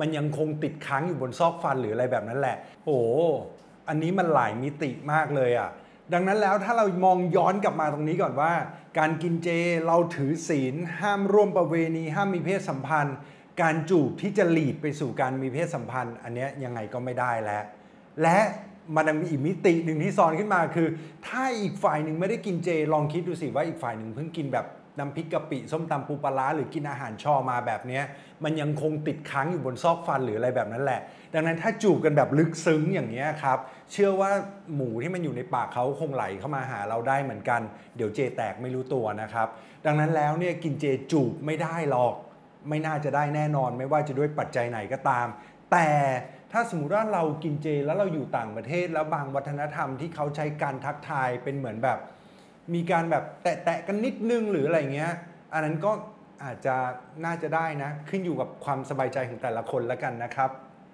มันยังคงติดค้างอยู่บนซอกฟันหรืออะไรแบบนั้นแหละ โอ้อันนี้มันหลายมิติมากเลยอะ ดังนั้นแล้วถ้าเรามองย้อนกลับมาตรงนี้ก่อนว่า การกินเจเราถือศีล ห้ามร่วมประเวณี ห้ามมีเพศสัมพันธ์ การจูบที่จะหลีดไปสู่การมีเพศสัมพันธ์ อันเนี้ยยังไงก็ไม่ได้แล้ว และ มันยังมีอีกมิติหนึ่งที่ซ้อนขึ้นมาคือ ถ้าอีกฝ่ายหนึ่งไม่ได้กินเจ ลองคิดดูสิว่าอีกฝ่ายหนึ่งเพิ่งกินแบบน้ำพริกกะปิส้มตำปูปลาหรือกินอาหารชอมาแบบนี้มันยังคงติดค้างอยู่บนซอกฟันหรืออะไรแบบนั้นแหละ ดังนั้นถ้าจูบกันแบบลึกซึ้งอย่างนี้ครับ เชื่อว่าหมูที่มันอยู่ในปากเขาคงไหลเข้ามาหาเราได้เหมือนกัน เดี๋ยวเจแตกไม่รู้ตัวนะครับ ดังนั้นแล้วเนี่ยกินเจจูบไม่ได้หรอก ไม่น่าจะได้แน่นอน ไม่ว่าจะด้วยปัจจัยไหนก็ตาม แต่ ถ้าสมมติว่าเรากินเจแล้วเราอยู่ต่างประเทศ แล้วบางวัฒนธรรมที่เขาใช้การทักทายเป็นเหมือนแบบ มีการแบบแตะๆกันนิดนึงหรืออะไรเงี้ย อันนั้นก็อาจจะน่าจะได้นะ ขึ้นอยู่กับความสบายใจของแต่ละคนแล้วกันนะครับ